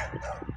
that though.